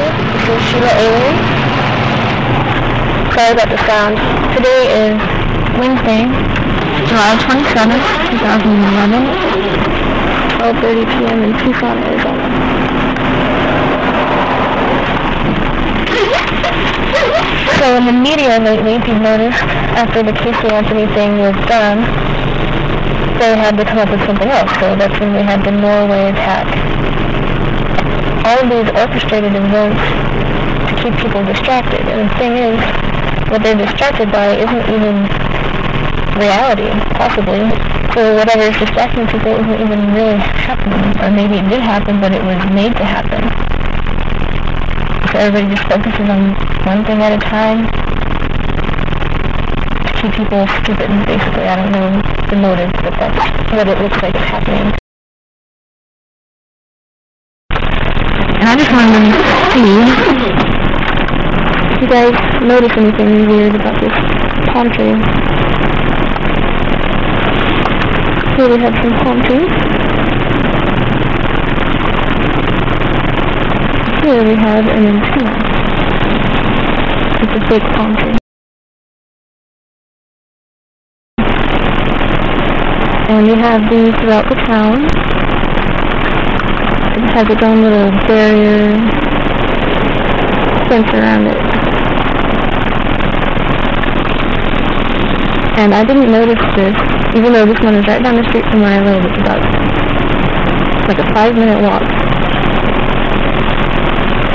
This is Sheila Avery. Sorry about the sound. Today is Wednesday, July 27th, 2011, 12.30 p.m. in Tucson, Arizona. So in the media lately, if you've noticed, after the Casey Anthony thing was done, they had to come up with something else. So that's when we had the Norway attack. All these orchestrated events to keep people distracted. And the thing is, what they're distracted by isn't even reality, possibly. So whatever is distracting people isn't even really happening. Or maybe it did happen, but it was made to happen. So everybody just focuses on one thing at a time to keep people stupid, basically. I don't know the motive, but that's what it looks like is happening. I just wanted to see if you guys notice anything weird about this palm tree. Here we have some palm trees. Here we have an antenna. It's a big palm tree. And we have these throughout the town. Has its own little barrier fence around it. And I didn't notice this, even though this one is right down the street from where I live. It's about like a five minute walk.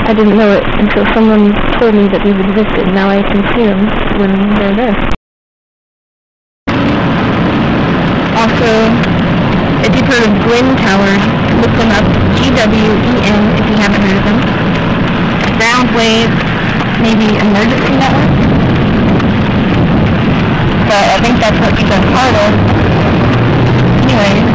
I didn't know it until someone told me that these existed. Now I can see them when they're there. Also, if you've heard of GWEN Towers, up. G-W-E-N if you haven't heard of them. Ground wave, maybe emergency network. But I think that's what you've been part of. Anyway,